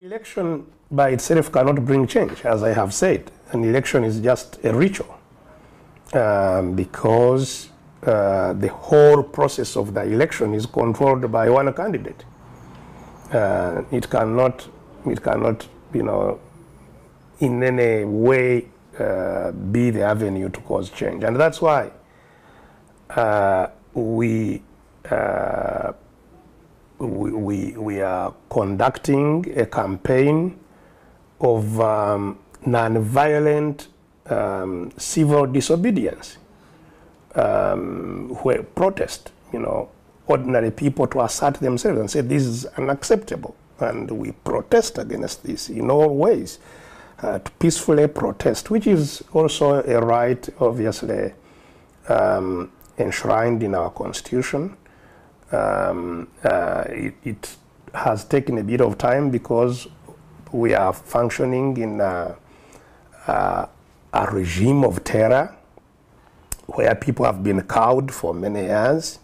Election by itself cannot bring change, as I have said. An election is just a ritual um, because uh, the whole process of the election is controlled by one candidate. Uh, it cannot, it cannot, you know, in any way uh, be the avenue to cause change, and that's why uh, we uh, we, we, are conducting a campaign of um, nonviolent um, civil disobedience, um, where protest, you know, ordinary people to assert themselves and say this is unacceptable. And we protest against this in all ways, uh, to peacefully protest, which is also a right, obviously, um, enshrined in our constitution um, uh, it, it, has taken a bit of time because we are functioning in a, a, a, regime of terror where people have been cowed for many years.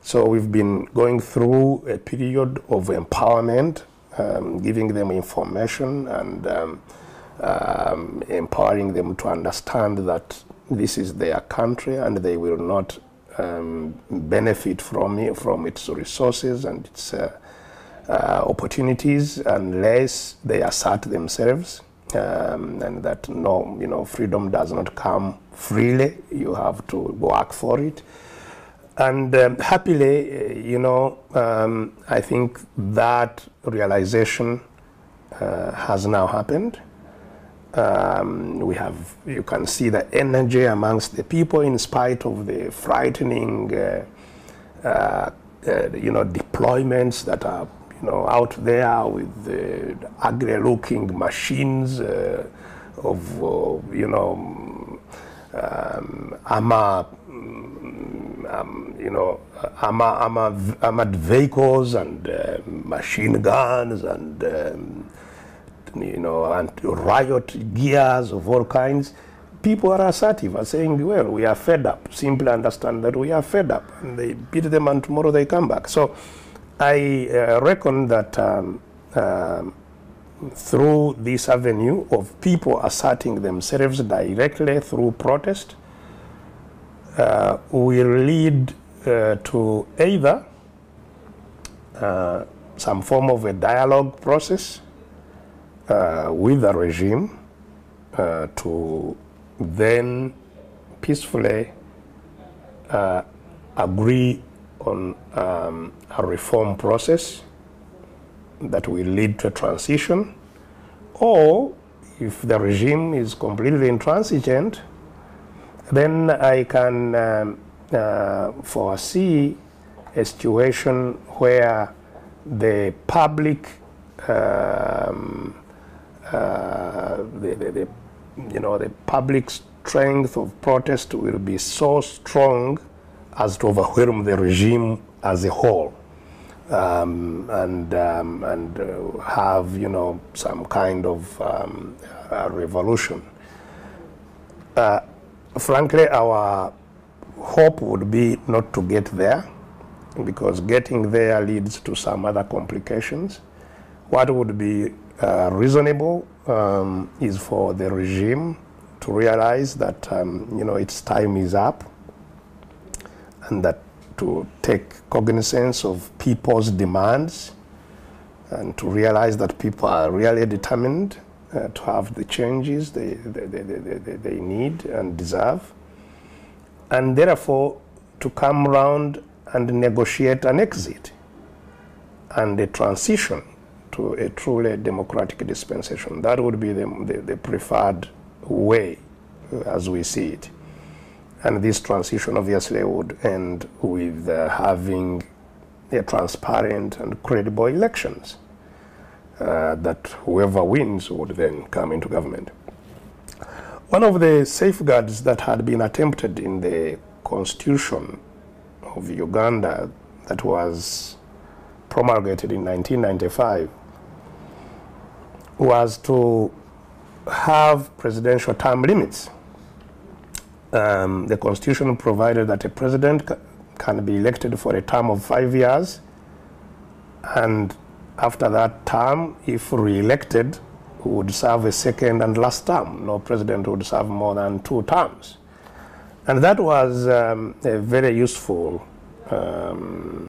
So we've been going through a period of empowerment, um, giving them information and um, um empowering them to understand that this is their country and they will not um, benefit from from its resources and its uh, uh, opportunities unless they assert themselves um, and that no, you know, freedom does not come freely. You have to work for it. And um, happily, uh, you know, um, I think that realization uh, has now happened. Um, we have, you can see the energy amongst the people in spite of the frightening, uh, uh, uh, you know, deployments that are, you know, out there with the ugly-looking machines uh, of, uh, you know, um, armor, um, you know, armor, armor, armored vehicles and uh, machine guns and um, you know, and riot gears of all kinds, people are assertive, are saying, well, we are fed up. Simply understand that we are fed up. And they beat them and tomorrow they come back. So I uh, reckon that um, um, through this avenue of people asserting themselves directly through protest, uh, will lead uh, to either uh, some form of a dialogue process uh, with the regime uh, to then peacefully uh, agree on um, a reform process that will lead to a transition, or if the regime is completely intransigent, then I can um, uh, foresee a situation where the public um, the, the, the, you know, the public strength of protest will be so strong as to overwhelm the regime as a whole. Um, and um, and uh, have you know some kind of um, revolution. Uh, frankly, our hope would be not to get there, because getting there leads to some other complications. What would be uh, reasonable um, is for the regime to realize that um, you know its time is up and that to take cognizance of people's demands and to realize that people are really determined uh, to have the changes they, they, they, they, they need and deserve. And therefore to come round and negotiate an exit and a transition to a truly democratic dispensation. That would be the, the, the preferred way uh, as we see it. And this transition obviously would end with uh, having a transparent and credible elections uh, that whoever wins would then come into government. One of the safeguards that had been attempted in the constitution of Uganda that was promulgated in 1995 was to have presidential term limits. Um, the constitution provided that a president can be elected for a term of five years and after that term, if re-elected, would serve a second and last term. No president would serve more than two terms. And that was um, a very useful um,